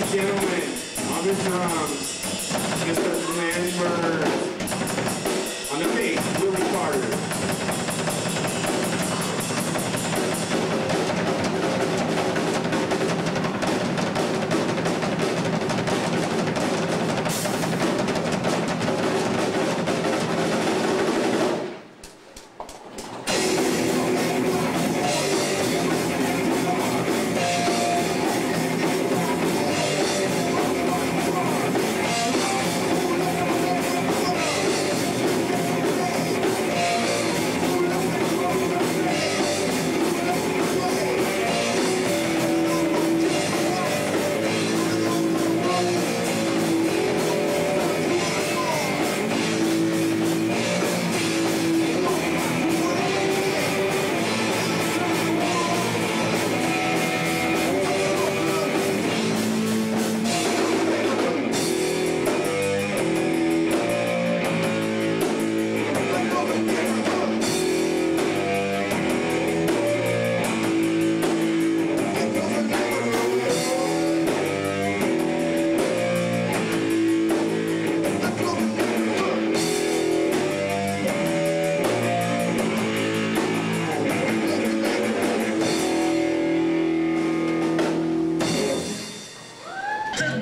and gentlemen, on the drums, Mr. Glenn Murray.